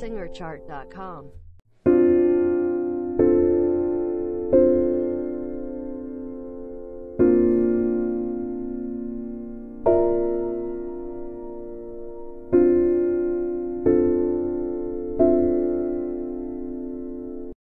SingerChart.com.